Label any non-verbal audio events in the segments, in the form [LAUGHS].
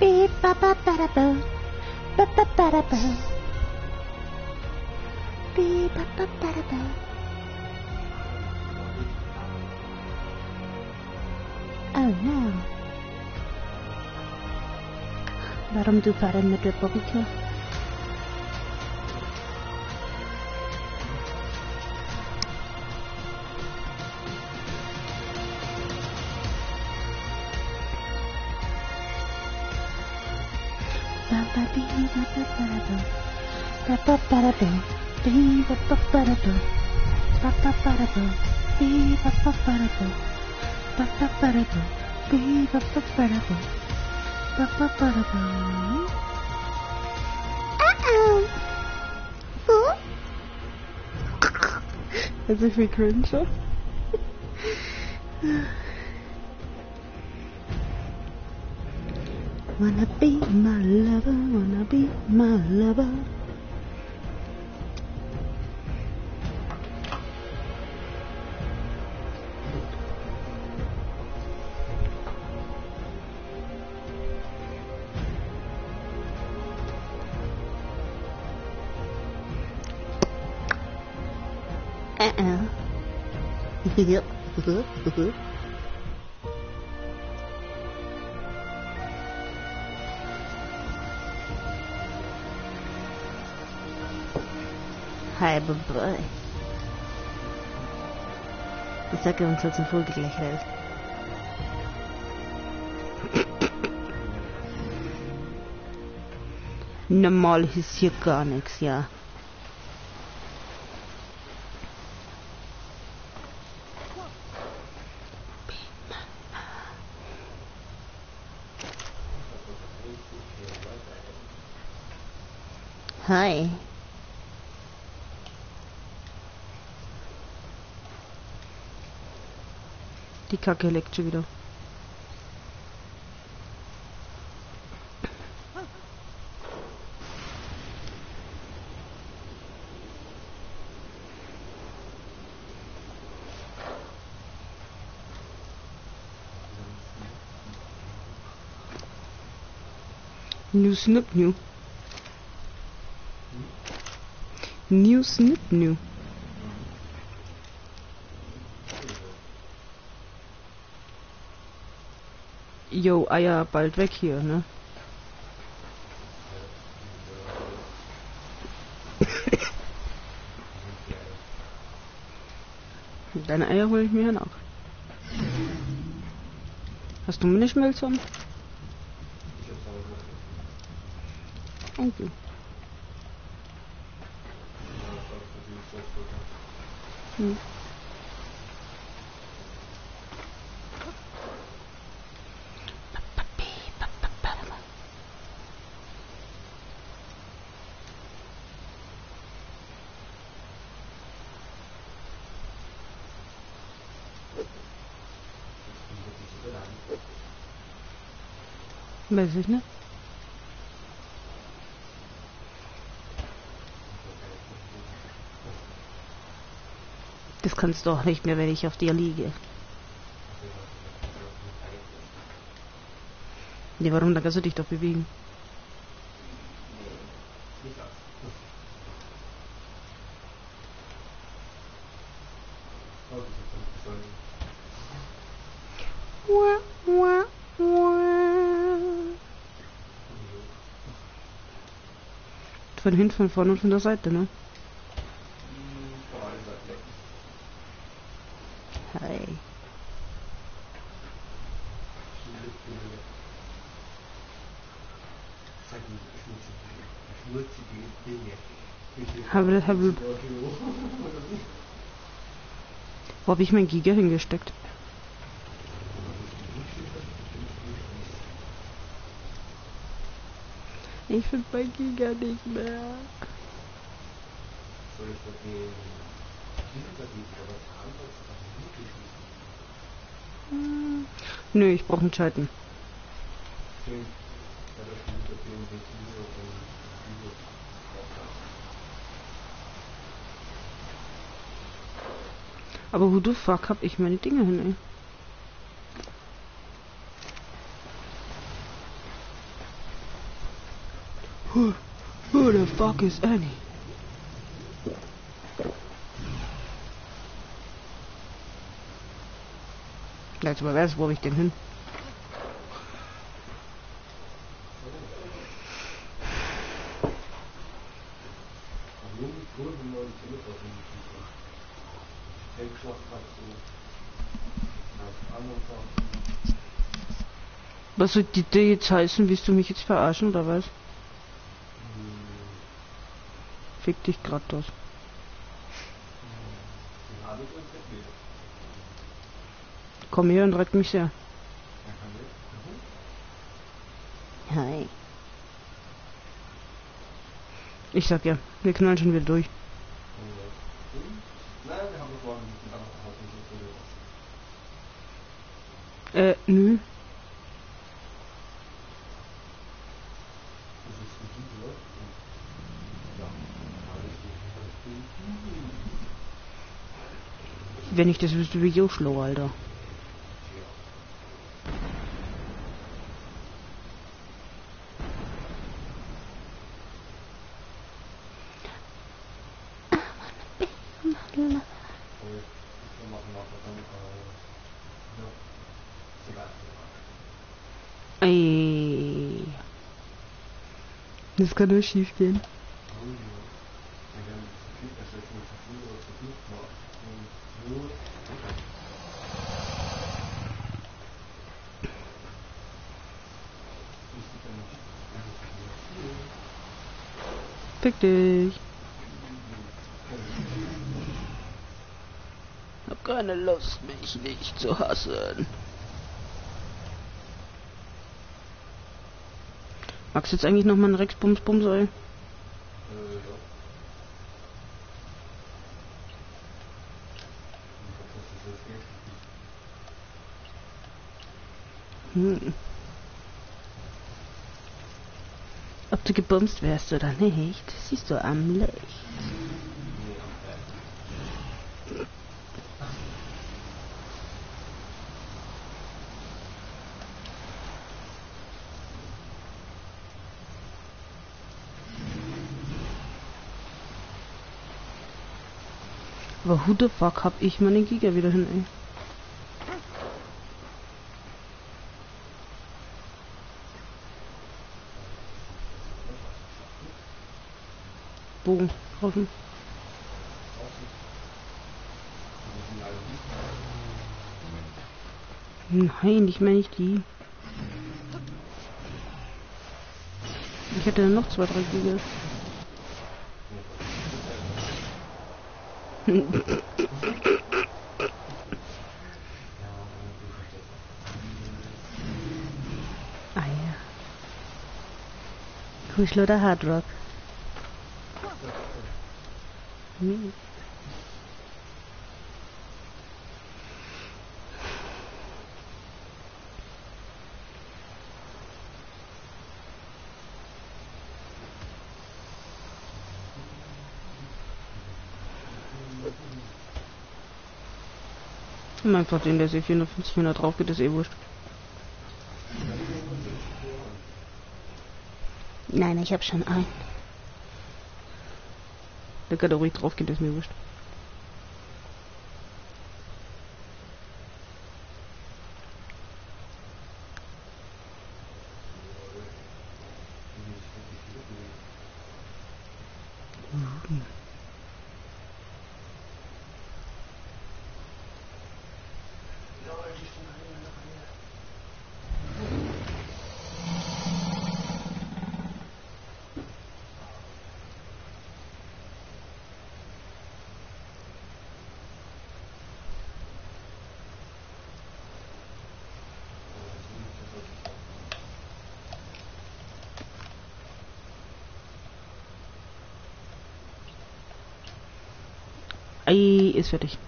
Beep, ba ba ba da boo. Ba ba ba da boo. Beep, ba ba ba da boo. Oh no. Let him do better in the drip bubble kill. Uh-oh. Huh? [LAUGHS] As if we cringe. [LAUGHS] Wanna be my lover, wanna be my lover. Yep. Hi, boy. Ich sag uns jetzt ein Vogel gleich raus. Normal ist hier gar nichts, ja. Hi. Die Kacke leckt schon wieder. New Snoop New. New Snoop New. Jo, Eier bald weg hier, ne? [LAUGHS] Deine Eier hole ich mir ja nach. Hast du Milchmilch an? Thank you. Hm. Weiß ich nicht. Das kannst du auch nicht mehr, wenn ich auf dir liege. Nee, warum? Dann kannst du dich doch bewegen. Von hinten, von vorne und von der Seite, ne? Habe, wo habe ich mein Giga hingesteckt? Ich finde mein Giga nicht mehr. Hm. Nö, ich brauche einen Schalten. Aber wo du fuck hab ich meine Dinge hin, ey. Who, who the fuck is Annie? Jetzt mal wo ich den hin? Was soll die dir jetzt heißen? Willst du mich jetzt verarschen oder was? Fick dich grad das. Komm her und rett mich sehr. Hi. Ich sag ja, wir knallen schon wieder durch. Äh, nö. Wenn ich das wüsste, wie ich auch schlau, Alter. Das kann nur schief gehen. Fick dich. Hab keine Lust, mich nicht zu hassen. Magst du jetzt eigentlich noch mal einen Rex Bums Bums ey? Hm. Ob du gebumst wärst oder nicht, siehst du am Licht. Aber who the fuck hab ich meinen Giga wieder hin, ey? Bogen draußen. Nein, ich meine nicht die. Ich hätte noch zwei, drei Giga. Ah ja. Kuschel oder Hardrock? Hm. Einfach den, der sich 450 Meter drauf geht, ist eh wurscht. Nein, ich habe schon einen. Der ruhig drauf gehen, ist mir wurscht. Ei ist fertig.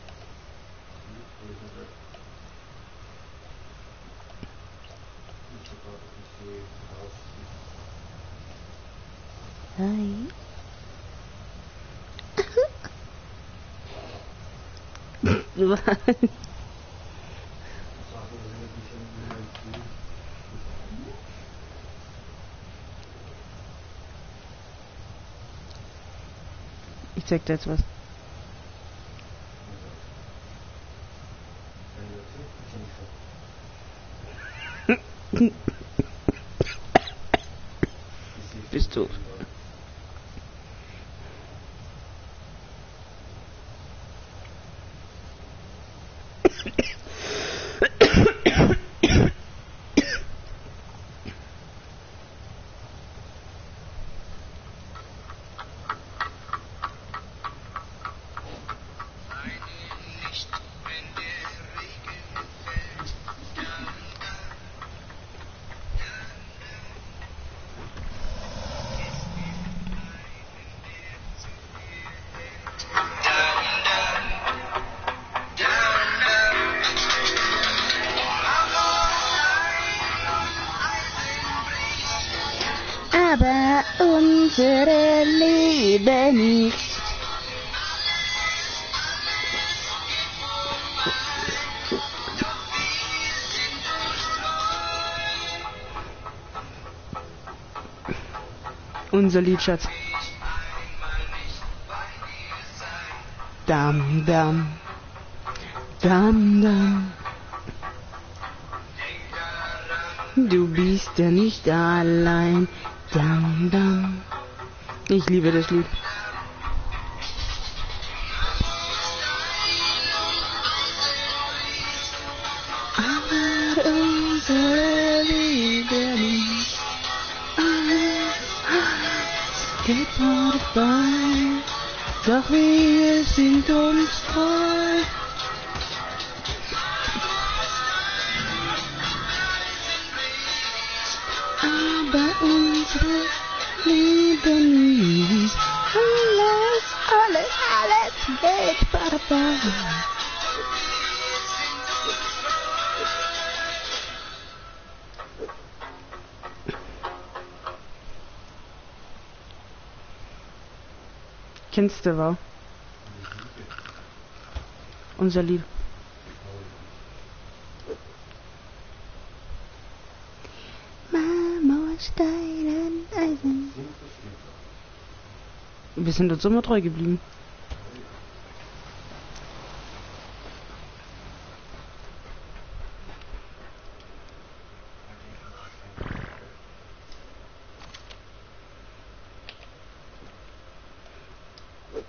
Hi. Ich zeig dir jetzt was. Unser Lied, Schatz. Dam, dam. Dam, dam. Du bist ja nicht allein. Dam, dam. Ich liebe das Lied. Kennst du, wa? Unser Lied. Mama, Stein und Eisen. Wir sind uns immer treu geblieben.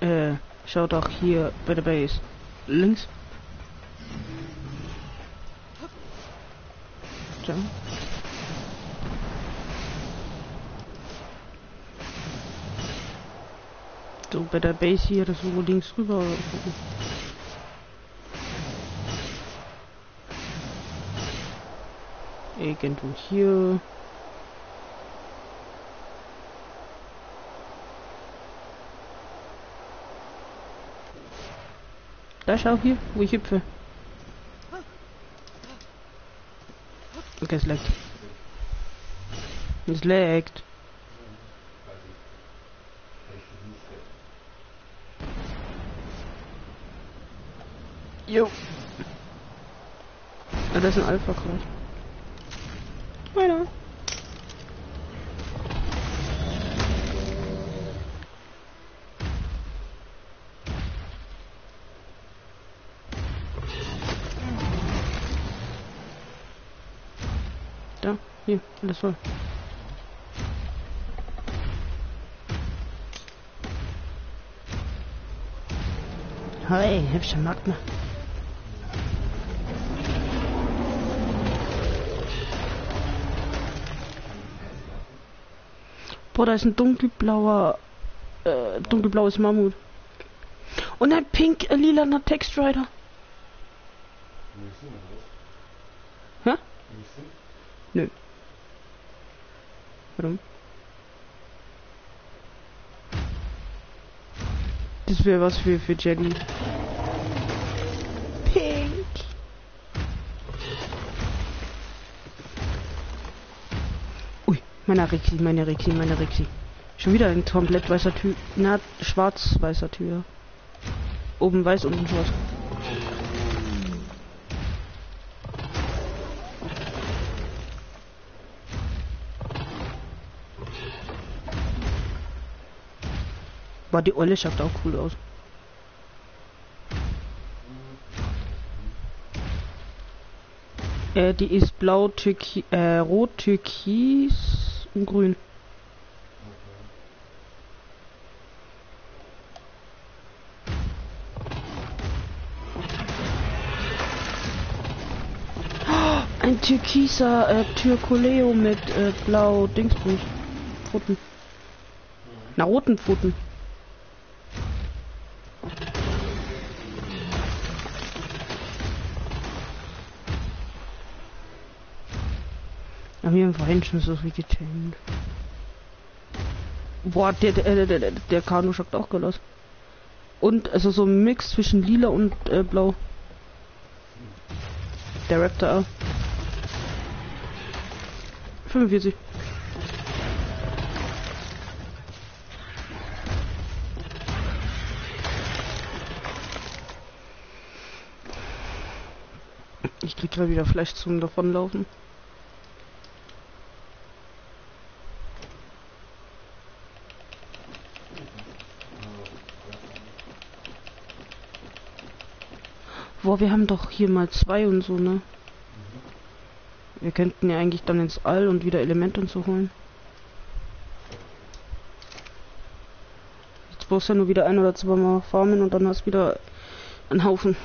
Äh, schau doch hier bei der Base. Links. Schau. So, bei der Base hier, das wo links rüber. gucken. Irgendwo hier. Da schau hier, wo ich hüpfe. Okay, es leckt. Es leckt. Jo. Ah, das ist ein Alpha gerade. Weiter. Da, voll. Hi, hübscher Magma. Boah, da ist ein dunkelblauer, äh, dunkelblaues Mammut. Und ein pink, äh, lilaner Textrider. Hä? Nö. Warum? Das wäre was für, für Jenny. Pink. Ui, meine Rixi, meine Rixi, meine Rixi. Schon wieder ein komplett weißer Tür. Na, schwarz-weißer Tür. Oben weiß, unten schwarz. Boah, die Olle schaut auch cool aus. Äh, die ist blau, türki äh, rot, türkis und grün. Ein türkiser äh, Türkoleo mit äh, blau Dingsbus. Pfoten. Na, roten Pfoten. Auf jeden Fall hinten ist das wie getamed. Boah, der, der, der, der, Kanu schaut auch geil aus. Und also so ein Mix zwischen lila und äh, blau. Der Raptor auch. 45. Ich krieg gerade wieder Fleisch zum davonlaufen. Boah, wir haben doch hier mal zwei und so, ne? Wir könnten ja eigentlich dann ins All und wieder Elemente und so holen. Jetzt brauchst du ja nur wieder ein oder zwei Mal farmen und dann hast du wieder einen Haufen.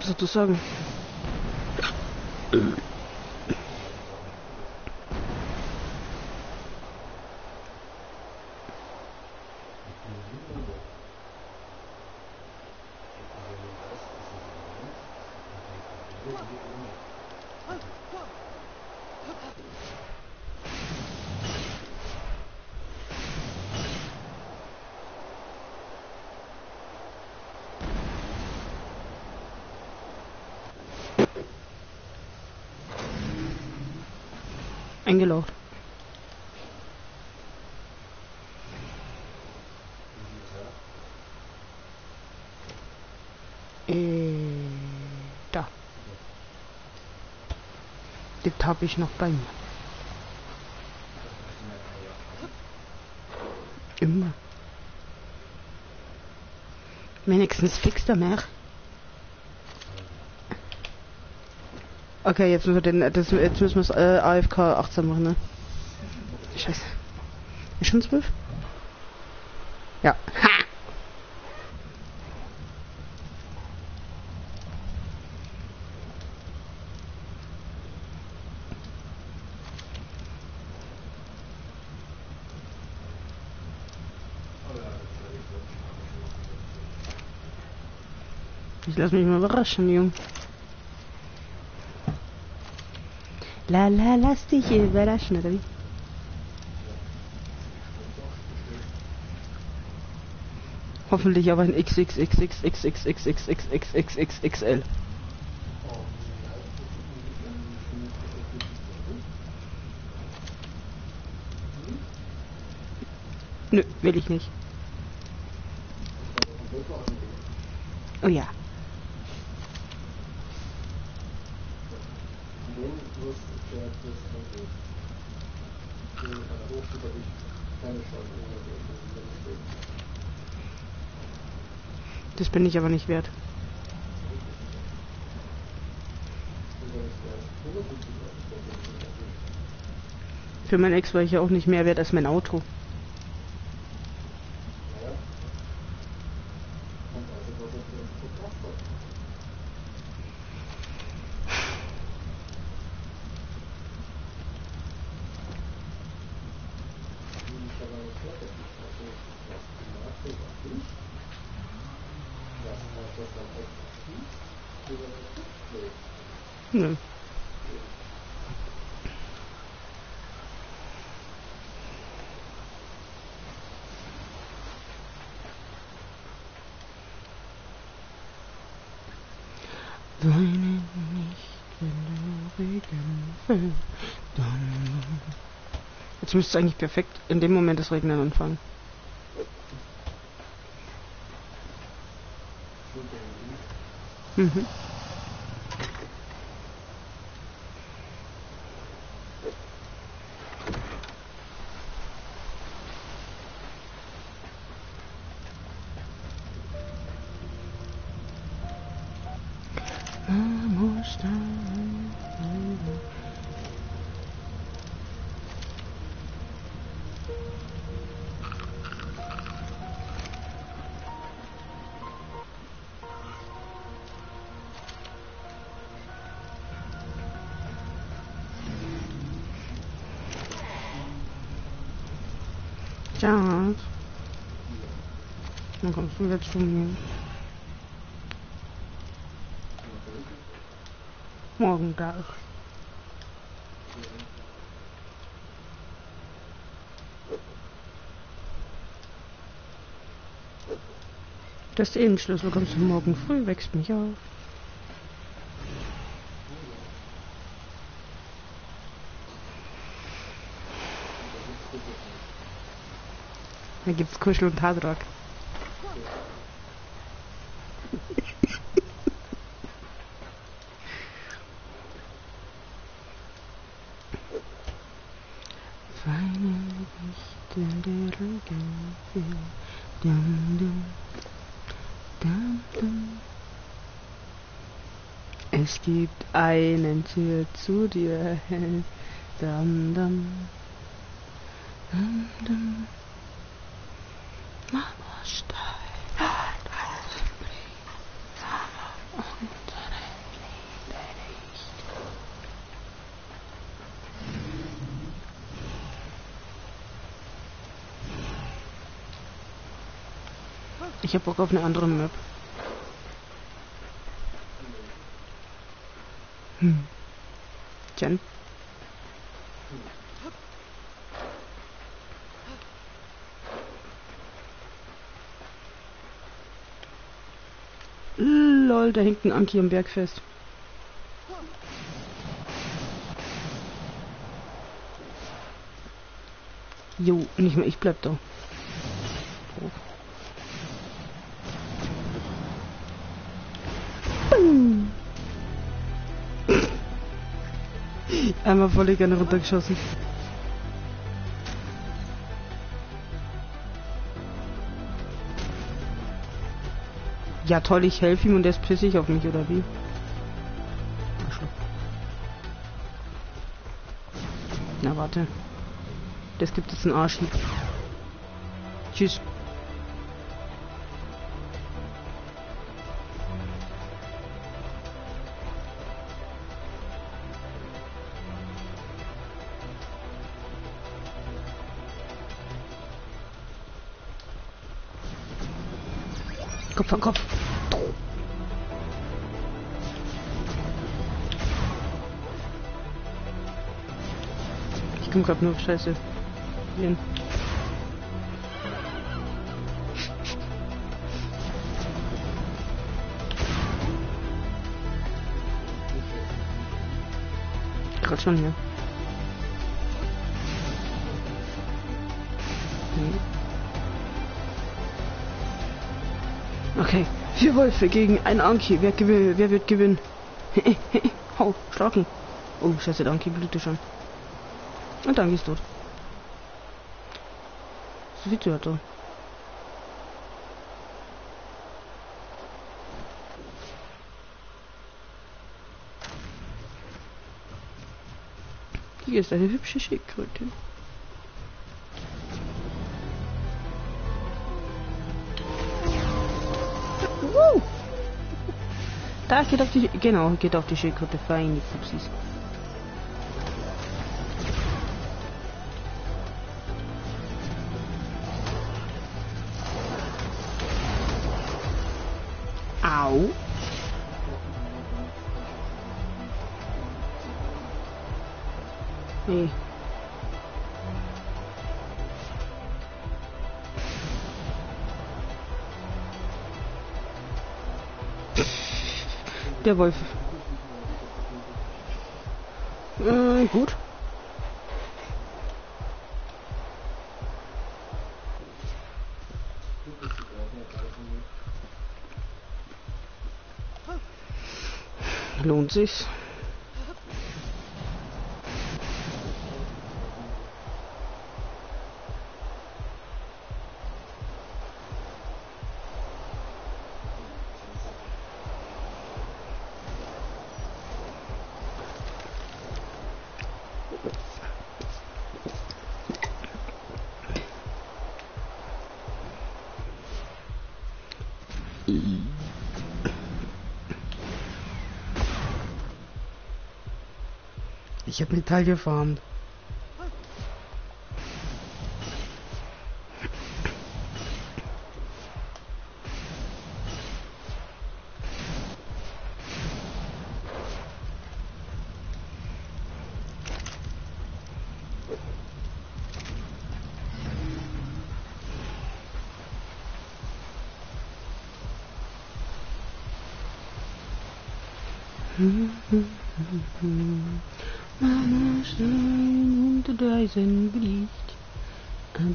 Sozusagen. [CLEARS THROAT] Eingeloggt. Äh, da. Das habe ich noch bei mir. Immer. Wenigstens fix der mehr. Okay, jetzt müssen wir den, das, jetzt müssen wir es äh, AFK 18 machen, ne? Scheiße. Ist schon 12? Ja. Ha! Ich lass mich mal überraschen, Junge. La la, lass dich überraschen, oder wie? Hoffentlich aber ein XXXXXXXXXXXXL. Nö, will ich nicht. Oh ja. Das bin ich aber nicht wert. Für mein Ex war ich ja auch nicht mehr wert als mein Auto. Jetzt müsste eigentlich perfekt in dem Moment das Regnen anfangen. Mhm. Schatz. Dann kommst du jetzt zu mir. Morgen. Das ist eh ein Schlüssel, kommst du morgen früh, wächst mich auf. Da gibt's Kuschel und Hardrock. Es gibt einen Tür zu dir. Dum, dum. Ich hab Bock auf eine andere Map. Hm. Jen? Lol, da hängt ein Anki am Berg fest. Jo, nicht mehr, ich bleib da. Einmal voll gerne runtergeschossen. Ja toll, ich helfe ihm und er ist pissig auf mich, oder wie? Na warte. Das gibt jetzt einen Arschhieb. Tschüss. Kopf an Kopf. Ich komm grad nur auf Scheiße. Hin. Gerade schon hier. Vier Wölfe gegen ein Anki. Wer, wer wird gewinnen? [LAUGHS] Hau, starken. Oh, scheiße, der Anki blutet schon. Und Anki ist tot. So viel zu da. Hier ist eine hübsche Schildkröte. Da geht auf die. Genau, geht auf die Schildkröte. Fein, die Pupsis. Au. Nee. Der Wolf. Äh, gut. Lohnt sich's. Ich habe Metall gefarmt.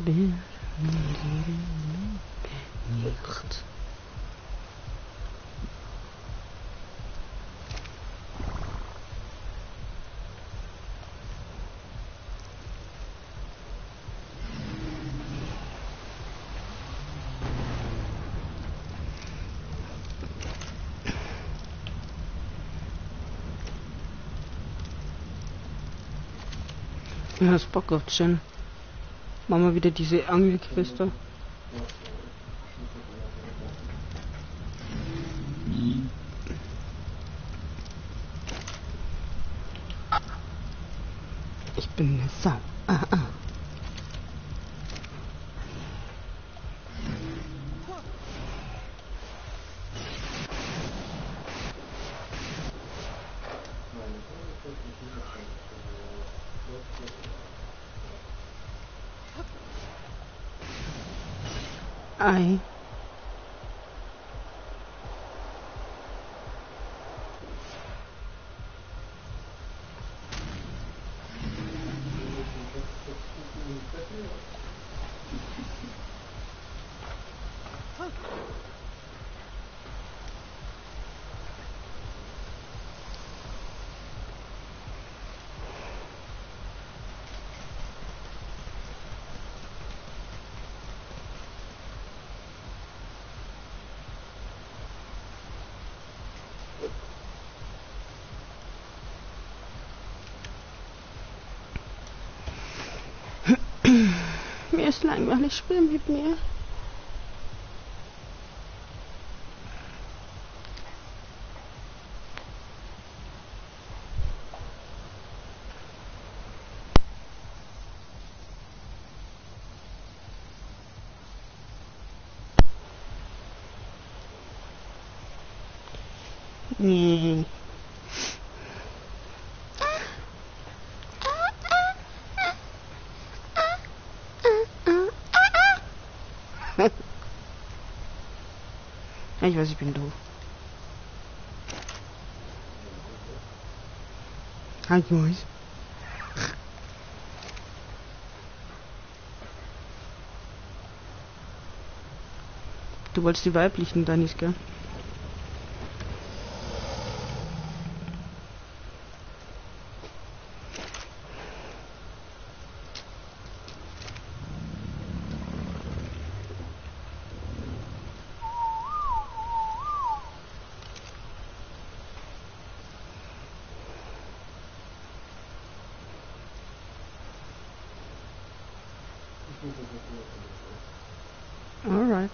Aber nicht. Ja, das Bock auf schon. Machen wir wieder diese Angelquiste. Ich bin eine Sau. Ah, ah. Ei. Mir ist langweilig, spiel mit mir. Nee. Ja, ich weiß, ich bin doof. Halt, Mäus. Du wolltest die weiblichen Danis, gell? All right.